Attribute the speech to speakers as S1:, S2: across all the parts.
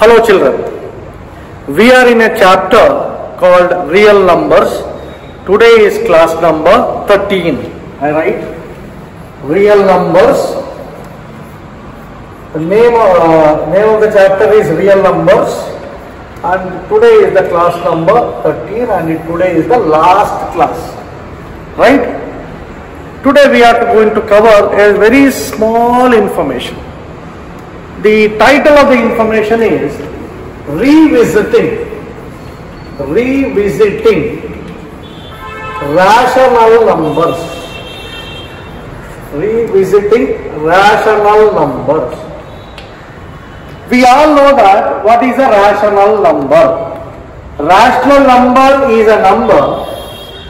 S1: Hello children. We are in a chapter called real numbers. Today is class number 13. I write real numbers. The name uh, name of the chapter is real numbers and today is the class number 13 and it, today is the last class. Right? Today we are going to cover a very small information. The title of the information is Revisiting. Revisiting rational numbers. Revisiting rational numbers. We all know that what is a rational number. Rational number is a number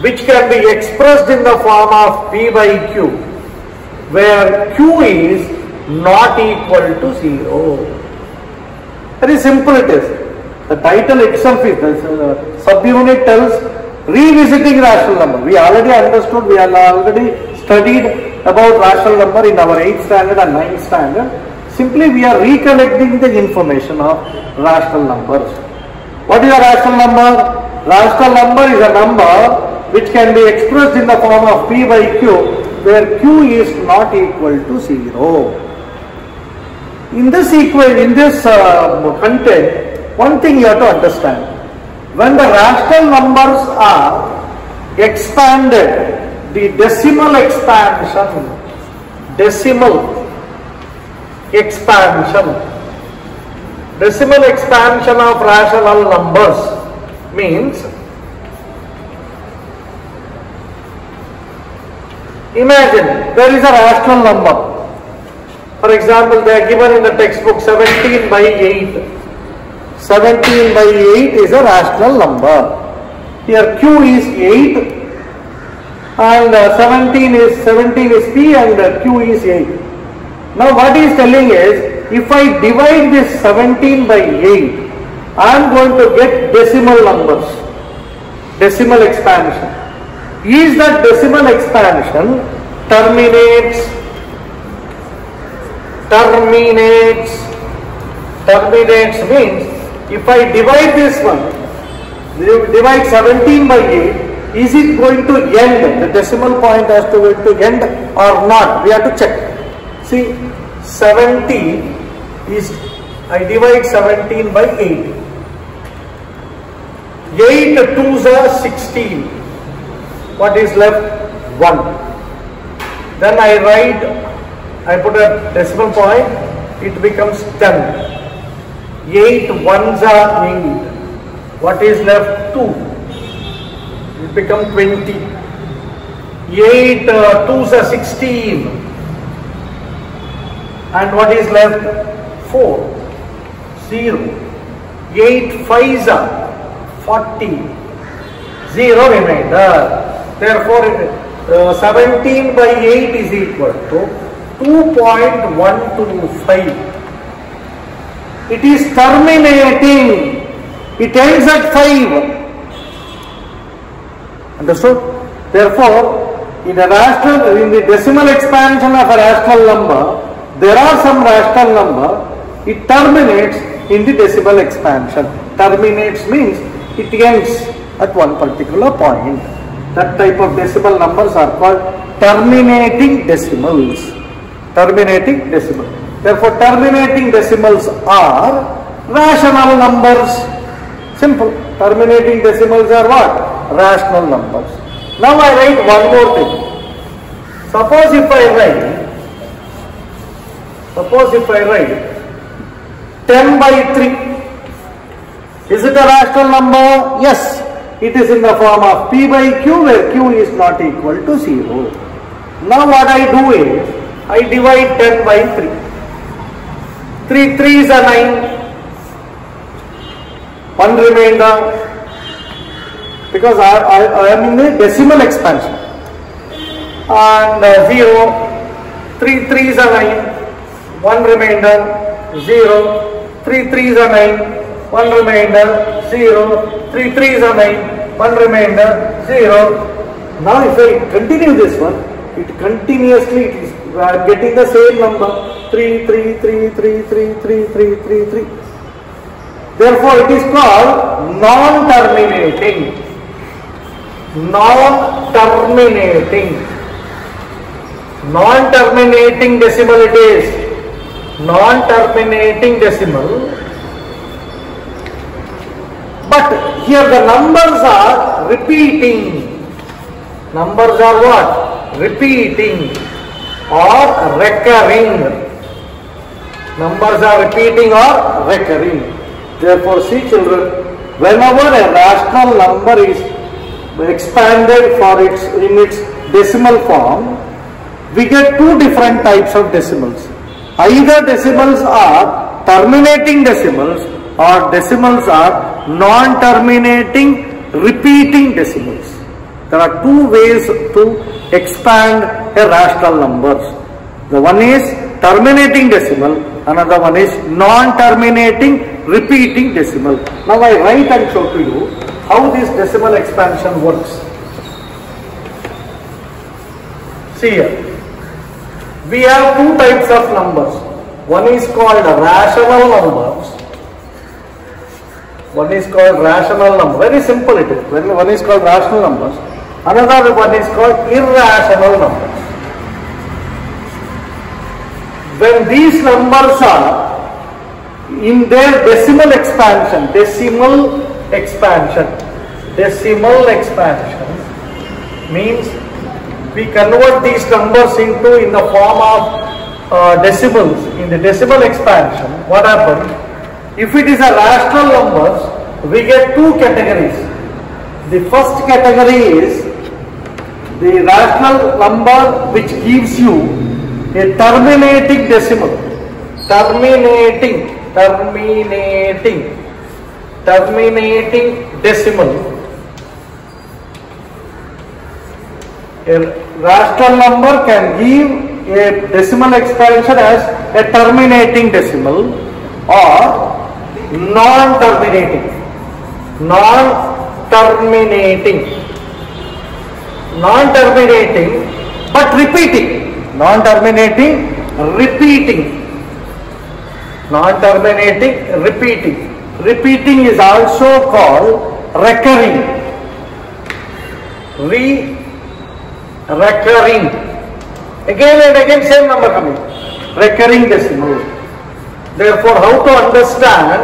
S1: which can be expressed in the form of P by Q where Q is not equal to 0. Very simple it is. The title itself is, the subunit tells revisiting rational number. We already understood, we have already studied about rational number in our 8th standard and 9th standard. Simply we are recollecting the information of rational numbers. What is a rational number? Rational number is a number which can be expressed in the form of P by Q where Q is not equal to 0. In this equation, in this uh, content, one thing you have to understand. When the rational numbers are expanded, the decimal expansion, decimal expansion, decimal expansion of rational numbers means imagine there is a rational number for example, they are given in the textbook 17 by 8. 17 by 8 is a rational number. Here Q is 8 and uh, 17 is 17 is P and uh, Q is 8. Now what he is telling is if I divide this 17 by 8 I am going to get decimal numbers. Decimal expansion. Is that decimal expansion terminates terminates. Terminates means if I divide this one divide 17 by 8 is it going to end? The decimal point has to to end or not we have to check. See 17 is I divide 17 by 8 8 2s are 16 what is left? 1 then I write I put a decimal point, it becomes 10. 8 ones are 8. What is left? 2. It becomes 20. 8 uh, 2s are 16. And what is left? 4. 0. 8 5s are 40. 0 remainder. Therefore, uh, 17 by 8 is equal to 2.125. It is terminating. It ends at 5. Understood? Therefore, in a rational, in the decimal expansion of a rational number, there are some rational number, it terminates in the decimal expansion. Terminates means it ends at one particular point. That type of decimal numbers are called terminating decimals terminating decimal. Therefore, terminating decimals are rational numbers. Simple. Terminating decimals are what? Rational numbers. Now I write one more thing. Suppose if I write, suppose if I write 10 by 3. Is it a rational number? Yes. It is in the form of P by Q where Q is not equal to 0. Now what I do is, I divide 10 by 3. 3 3s are 9. 1 remainder because I, I, I am in the decimal expansion. And uh, 0, 3 3s are 9. 1 remainder 0. 3 3s are 9. 1 remainder 0. 3 3s are 9. 1 remainder 0. Now if I continue this one, it continuously it is we are getting the same number 3 3 3 3 3 3 3 3 3 Therefore, it is called non-terminating. Non-terminating. Non-terminating decimal it is. Non-terminating decimal. But here the numbers are repeating. Numbers are what? Repeating or recurring. Numbers are repeating or recurring. Therefore, see children, whenever a rational number is expanded for its in its decimal form, we get two different types of decimals. Either decimals are terminating decimals or decimals are non-terminating repeating decimals. There are two ways to expand a rational numbers. The one is terminating decimal, another one is non-terminating repeating decimal. Now I write and show to you how this decimal expansion works. See here. We have two types of numbers. One is called rational numbers. One is called rational number. Very simple it is. One is called rational numbers. Another one is called irrational numbers. When these numbers are in their decimal expansion, decimal expansion, decimal expansion means we convert these numbers into in the form of uh, decimals. In the decimal expansion, what happens? If it is a rational numbers, we get two categories. The first category is the rational number which gives you a terminating decimal. Terminating, terminating, terminating decimal. A rational number can give a decimal expansion as a terminating decimal or non-terminating, non-terminating, non-terminating but repeating, non-terminating, repeating, non-terminating, repeating. Repeating is also called recurring, re recurring. Again and again same number coming, recurring decimal. Therefore, how to understand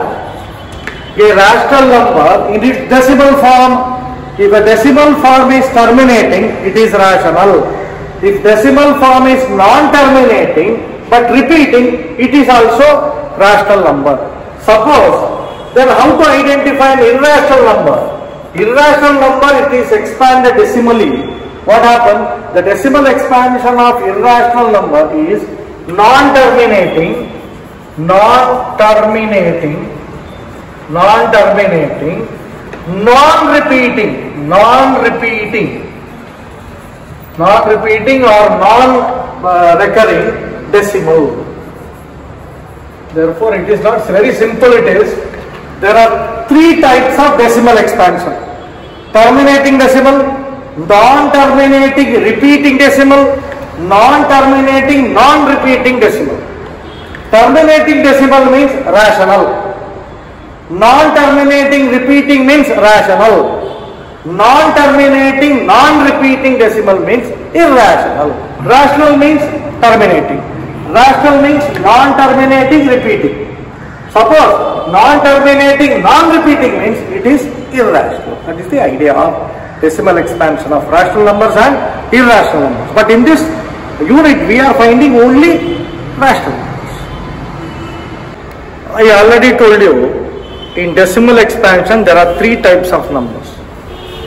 S1: a rational number in its decimal form? If a decimal form is terminating, it is rational. If decimal form is non-terminating but repeating, it is also rational number. Suppose, then how to identify an irrational number? Irrational number, it is expanded decimally. What happens? The decimal expansion of irrational number is non-terminating non-terminating, non-terminating, non-repeating, non-repeating, non-repeating or non-recurring uh, decimal. Therefore, it is not very simple. It is. There are three types of decimal expansion: terminating decimal, non-terminating repeating decimal, non-terminating non-repeating decimal. Terminating decimal means rational. Non-terminating repeating means rational. Non-terminating non-repeating decimal means irrational. Rational means terminating. Rational means non-terminating repeating. Suppose non-terminating non-repeating means it is irrational. That is the idea of decimal expansion of rational numbers and irrational numbers. But in this unit we are finding only rational numbers. I already told you in decimal expansion there are three types of numbers.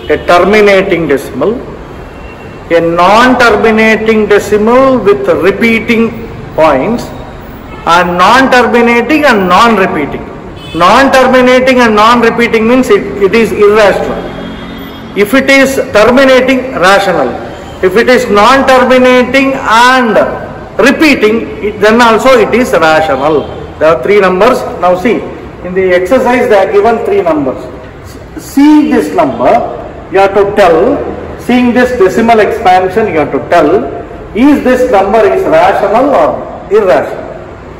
S1: A terminating decimal, a non-terminating decimal with repeating points and non-terminating and non-repeating. Non-terminating and non-repeating means it, it is irrational. If it is terminating, rational. If it is non-terminating and repeating, it, then also it is rational. There are three numbers. Now see, in the exercise they are given three numbers. Seeing this number, you have to tell, seeing this decimal expansion, you have to tell, is this number is rational or irrational?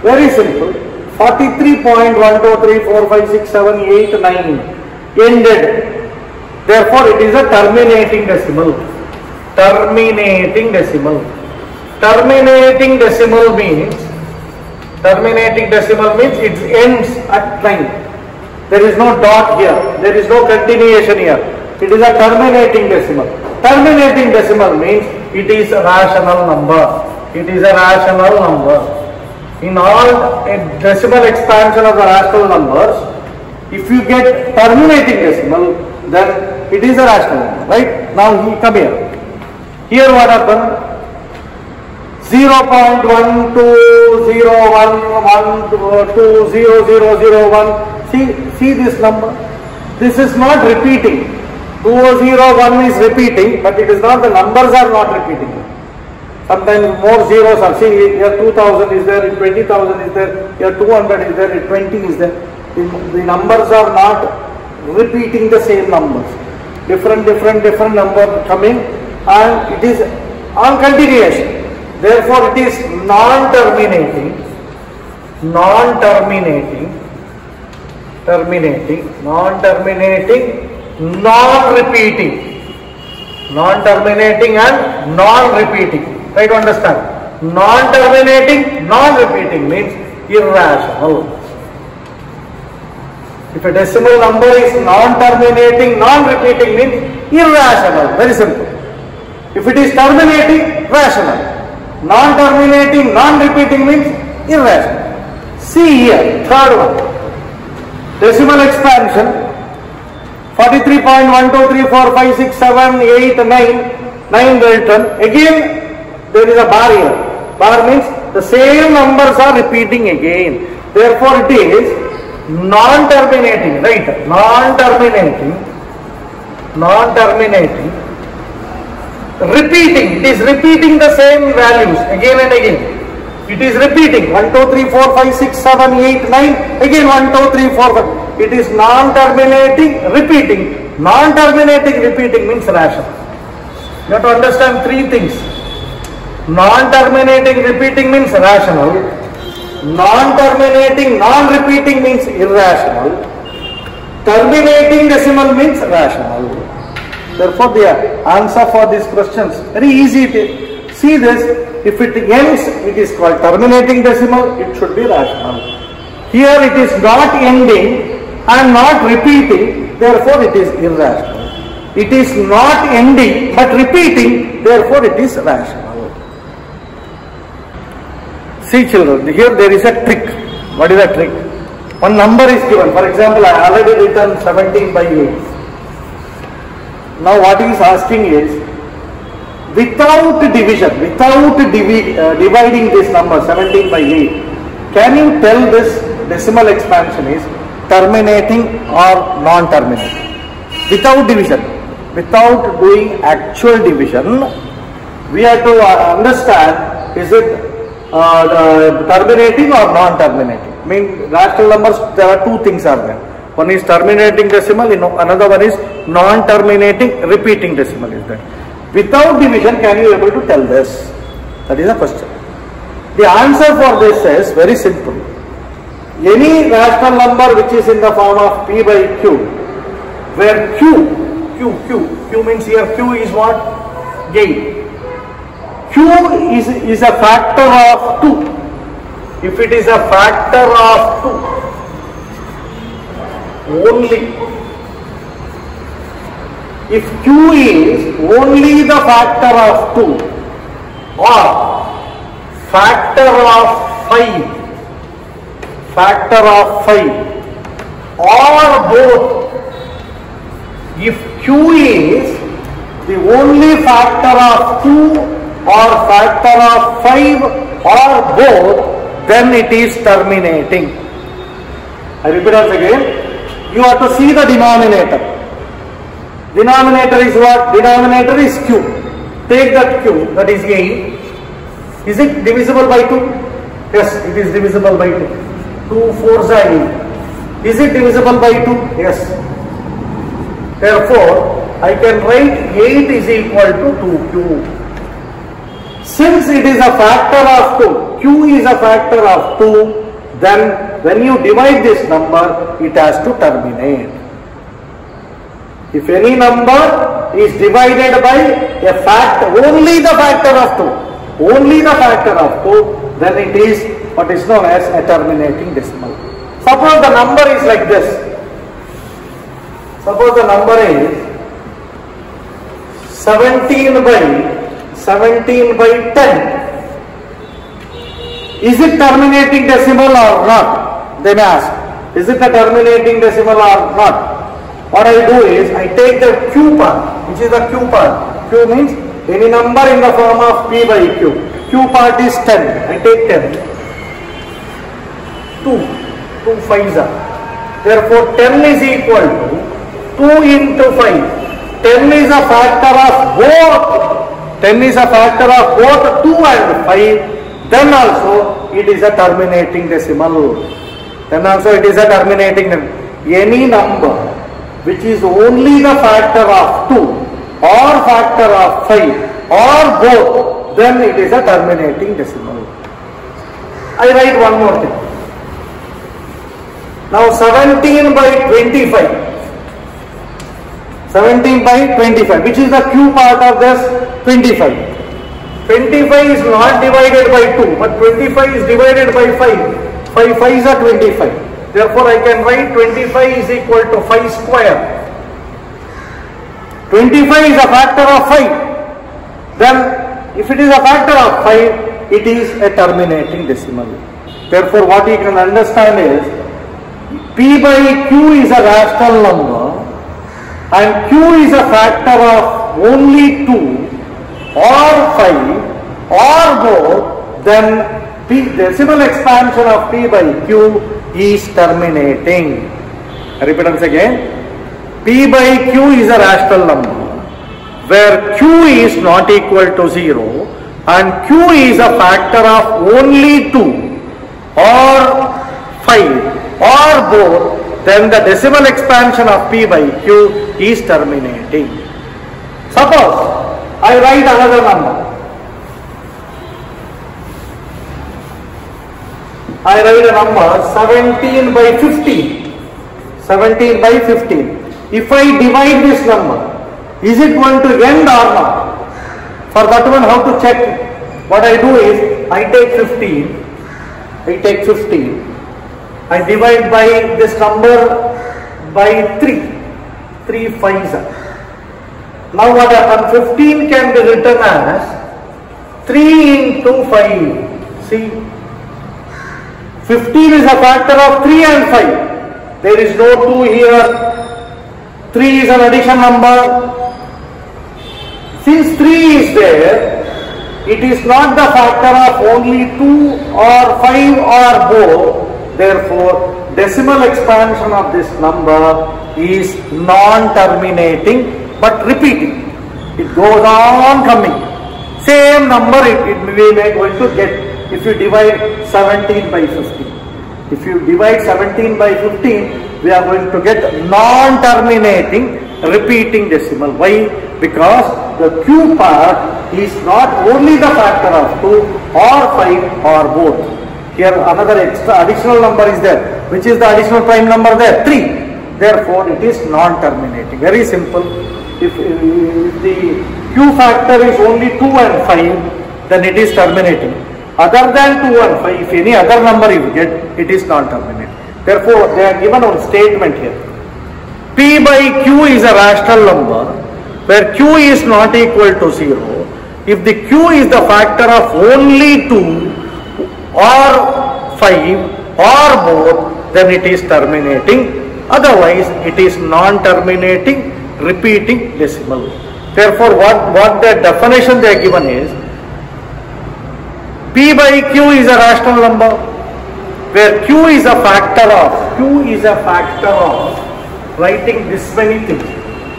S1: Very simple. 43.123456789 ended. Therefore, it is a terminating decimal. Terminating decimal. Terminating decimal means terminating decimal means it ends at 9. There is no dot here. There is no continuation here. It is a terminating decimal. Terminating decimal means it is a rational number. It is a rational number. In all decimal expansion of the rational numbers, if you get terminating decimal, then it is a rational number, right? Now come here. Here what happened? 0.1201120001. See, see this number. This is not repeating. 2001 is repeating, but it is not, the numbers are not repeating. Sometimes more zeros are, see here 2000 is there, 20,000 is there, here 200 is there, 20 is there. The, the numbers are not repeating the same numbers. Different, different, different number coming and it is on continuation. Therefore, it is non-terminating, non-terminating, terminating, non-terminating, non-repeating, non-terminating and non-repeating. Try to understand. Non-terminating, non-repeating means irrational. If a decimal number is non-terminating, non-repeating means irrational. Very simple. If it is terminating, rational. Non-terminating, non-repeating means irrational. See here, third one. Decimal expansion 43.123456789 9 Dalton. Again, there is a bar here. Bar means the same numbers are repeating again. Therefore, it is non-terminating, right? Non-terminating, non-terminating, repeating. It is repeating the same values again and again. It is repeating 1, 2, 3, 4, 5, 6, 7, 8, 9, again 1, 2, 3, 4, 5. It is non-terminating, repeating. Non-terminating, repeating means rational. You have to understand three things. Non-terminating, repeating means rational. Non-terminating, non-repeating means irrational. Terminating decimal means rational. Therefore, the answer for these questions very easy. To see this, if it ends, it is called terminating decimal. It should be rational. Here it is not ending and not repeating. Therefore, it is irrational. It is not ending but repeating. Therefore, it is rational. See children, here there is a trick. What is a trick? One number is given. For example, I already written 17 by 8. Now what he is asking is, without division, without divi uh, dividing this number 17 by 8, can you tell this decimal expansion is terminating or non-terminating? Without division, without doing actual division, we have to uh, understand is it uh, terminating or non-terminating. I mean rational numbers there are two things are there. One is terminating decimal, you know, another one is non-terminating repeating decimal is that. Without division can you able to tell this? That is the question. The answer for this is very simple. Any rational number which is in the form of p by q, where q, q, q, q means here q is what? Gain. Q is, is a factor of 2. If it is a factor of 2, only if Q is only the factor of 2 or factor of 5, factor of 5 or both, if Q is the only factor of 2 or factor of 5 or both, then it is terminating. I repeat once again. You have to see the denominator. Denominator is what? Denominator is q. Take that q, that is 8. Is it divisible by 2? Yes, it is divisible by 2. 2 4 are 8. Is it divisible by 2? Yes. Therefore, I can write 8 is equal to 2q. Since it is a factor of 2, q is a factor of 2, then when you divide this number, it has to terminate. If any number is divided by a fact, only the factor of 2, only the factor of 2, then it is what is known as a terminating decimal. Suppose the number is like this. Suppose the number is 17 by 17 by 10. Is it terminating decimal or not? They may ask. Is it a terminating decimal or not? What I do is I take the q part, which is the q part. q means any number in the form of p by q. q part is 10. I take 10. 2. 2 5s are. Therefore 10 is equal to 2 into 5. 10 is a factor of both. 10 is a factor of both 2 and 5. Then also it is a terminating decimal. Then also it is a terminating any number which is only the factor of 2 or factor of 5 or both, then it is a terminating decimal. I write one more thing. Now 17 by 25. 17 by 25, which is the q part of this 25. 25 is not divided by 2, but 25 is divided by 5. 5 5 is a 25. Therefore, I can write 25 is equal to 5 square. 25 is a factor of 5. Then, if it is a factor of 5, it is a terminating decimal. Therefore, what you can understand is P by Q is a rational number and Q is a factor of only 2 or 5 or both, then P decimal expansion of P by Q is terminating. Repeat once again. P by Q is a rational number where Q is not equal to 0 and Q is a factor of only 2 or 5 or both then the decimal expansion of P by Q is terminating. Suppose I write another number. I write a number 17 by 15. 17 by 15. If I divide this number, is it going to end or not? For that one, how to check? What I do is, I take 15. I take 15. I divide by this number by 3. 3 5s are. Now what happens? 15 can be written as 3 into 5. See, 15 is a factor of 3 and 5. There is no 2 here. 3 is an addition number. Since 3 is there, it is not the factor of only 2 or 5 or both. Therefore, decimal expansion of this number is non-terminating but repeating. It goes on coming. Same number it, it we may going to get if you divide 17 by 15. If you divide 17 by 15, we are going to get non-terminating repeating decimal. Why? Because the Q part is not only the factor of 2 or 5 or both. Here another extra additional number is there. Which is the additional prime number there? 3. Therefore, it is non-terminating. Very simple. If, uh, if the Q factor is only 2 and 5, then it is terminating. Other than 2 and 5, if any other number you get, it is non-terminating. Therefore, they are given one statement here. P by Q is a rational number where Q is not equal to 0. If the Q is the factor of only 2 or 5 or both, then it is terminating. Otherwise, it is non-terminating repeating decimal. Therefore, what, what the definition they are given is P by Q is a rational number where Q is a factor of, Q is a factor of writing this many things.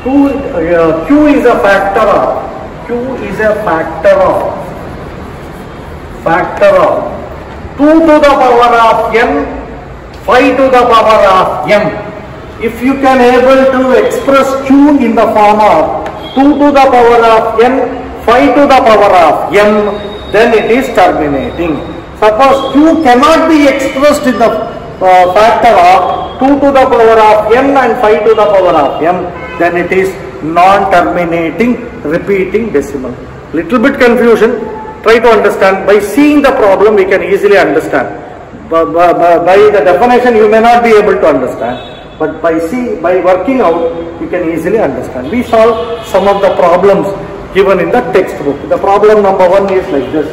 S1: Q, uh, Q is a factor of, Q is a factor of, factor of 2 to the power of n, 5 to the power of m. If you can able to express Q in the form of 2 to the power of n, 5 to the power of m, then it is terminating. Suppose q cannot be expressed in the uh, factor of 2 to the power of n and 5 to the power of m, then it is non-terminating repeating decimal. Little bit confusion. Try to understand. By seeing the problem, we can easily understand. By, by the definition, you may not be able to understand. But by see, by working out, you can easily understand. We solve some of the problems given in the textbook. The problem number one is like this.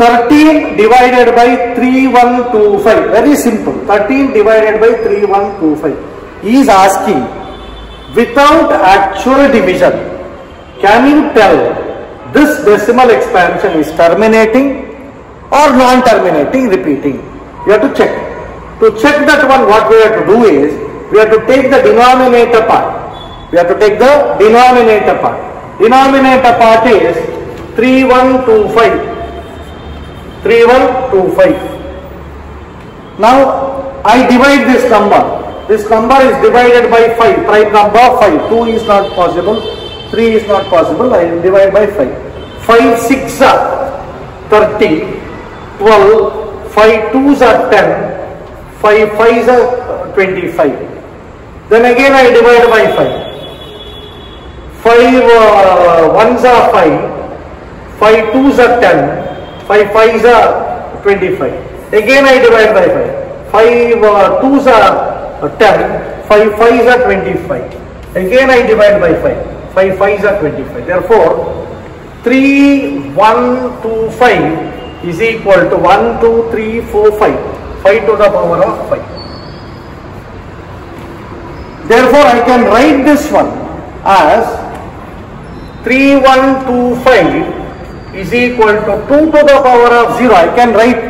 S1: 13 divided by 3125. Very simple. 13 divided by 3125. He is asking, without actual division, can you tell this decimal expansion is terminating or non-terminating, repeating? You have to check. To check that one, what we have to do is, we have to take the denominator part. We have to take the denominator part. Denominator part is 3125. 3125. Now, I divide this number. This number is divided by 5. Prime number 5. 2 is not possible. 3 is not possible. I will divide by 5. 5 6 are 30. 12. 5 2s are 10. 5 5s are 25. Then again I divide by 5. 5 uh, 1s are 5. 5 2s are 10. 5 5s are 25. Again I divide by 5. 5 uh, 2s are uh, 10. 5 5s are 25. Again I divide by 5. 5 5s are 25. Therefore, 3 1 2 5 is equal to 1 2 3 4 5. 5 to the power of 5. Therefore, I can write this one as 3125 is equal to 2 to the power of 0. I can write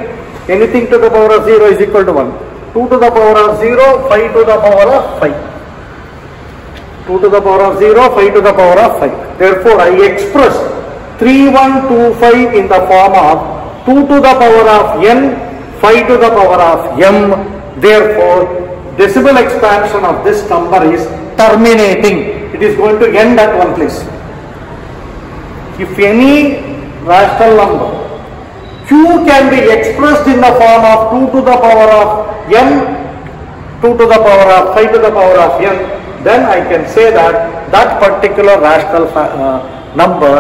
S1: anything to the power of 0 is equal to 1. 2 to the power of 0, 5 to the power of 5. 2 to the power of 0, 5 to the power of 5. Therefore, I express 3125 in the form of 2 to the power of n, 5 to the power of m. Therefore, decimal expansion of this number is terminating. It is going to end at one place. If any rational number q can be expressed in the form of 2 to the power of n, 2 to the power of 5 to the power of n, then I can say that that particular rational uh, number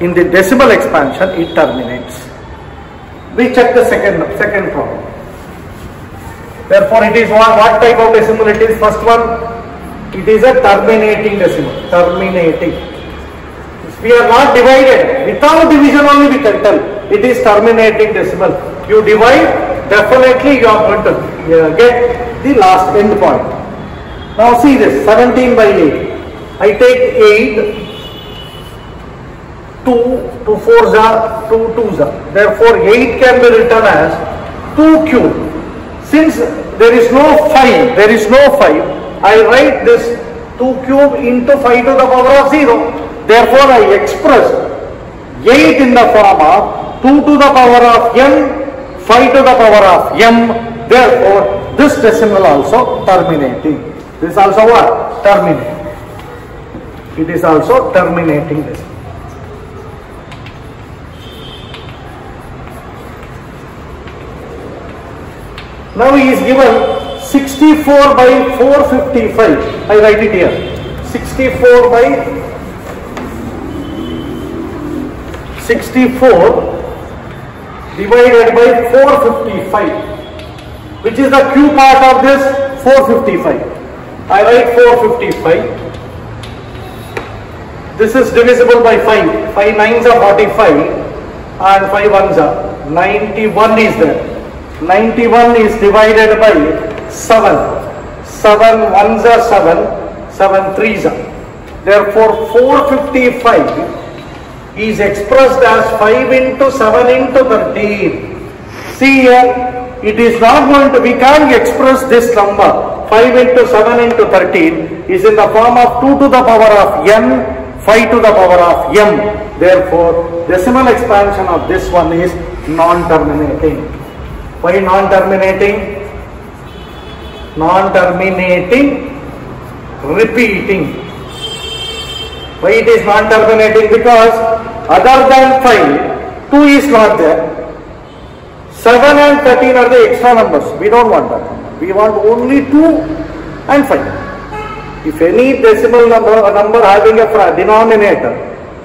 S1: in the decimal expansion it terminates. We check the second second problem. Therefore, it is what, what type of decimal it is? First one, it is a terminating decimal. Terminating. We are not divided, without division only we can tell. It is terminating decimal. You divide, definitely you are going to uh, get the last end point. Now see this, 17 by 8. I take 8, 2, 2 4s are 2 2s are. Therefore, 8 can be written as 2 cube. Since there is no 5, there is no 5, I write this 2 cube into 5 to the power of 0. Therefore, I express 8 in the form of 2 to the power of n, 5 to the power of m. Therefore, this decimal also terminating. This also what? Terminating. It is also terminating decimal. Now he is given 64 by 455. I write it here. 64 by 64 divided by 455. Which is the Q part of this? 455. I write 455. This is divisible by 5. 5 nines are 45 and 5 ones are 91 is there. 91 is divided by 7. 7 ones are 7, 7 threes are. Therefore, 455 is expressed as 5 into 7 into 13. See here, it is not going to, we can't express this number. 5 into 7 into 13 is in the form of 2 to the power of n, 5 to the power of m. Therefore, decimal expansion of this one is non-terminating. Why non-terminating? Non-terminating, repeating. Why it is non-terminating? Because other than 5, 2 is not there. 7 and 13 are the extra numbers. We don't want that. We want only 2 and 5. If any decimal number, a number having a denominator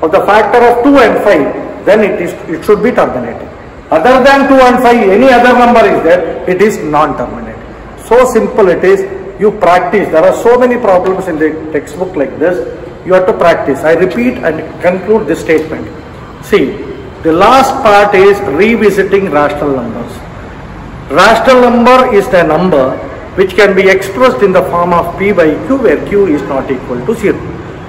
S1: of the factor of 2 and 5, then it is it should be terminating. Other than 2 and 5, any other number is there, it is non-terminating. So simple it is. You practice. There are so many problems in the textbook like this. You have to practice. I repeat and conclude this statement. See, the last part is revisiting rational numbers. Rational number is the number which can be expressed in the form of p by q where q is not equal to 0.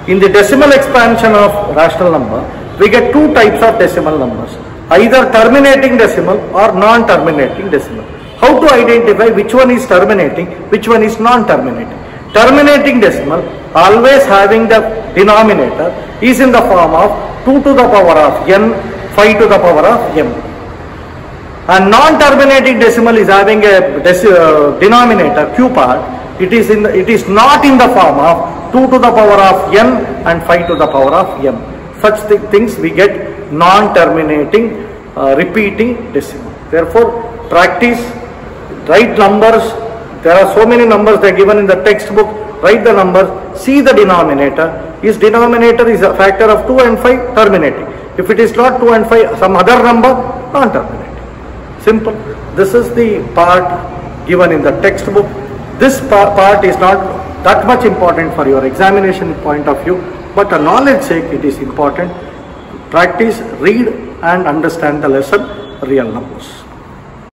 S1: In the decimal expansion of rational number, we get two types of decimal numbers, either terminating decimal or non-terminating decimal. How to identify which one is terminating, which one is non-terminating? Terminating decimal always having the denominator is in the form of 2 to the power of n, 5 to the power of m. A non-terminating decimal is having a uh, denominator q part. It is in the, it is not in the form of 2 to the power of n and 5 to the power of m. Such thi- things we get non-terminating uh, repeating decimal. Therefore, practice write numbers. There are so many numbers they are given in the textbook. Write the numbers. See the denominator. Is denominator is a factor of 2 and 5 terminating. If it is not 2 and 5, some other number non-terminating. Simple. This is the part given in the textbook. This pa- part is not that much important for your examination point of view, but a knowledge sake it is important. Practice, read and understand the lesson, real numbers.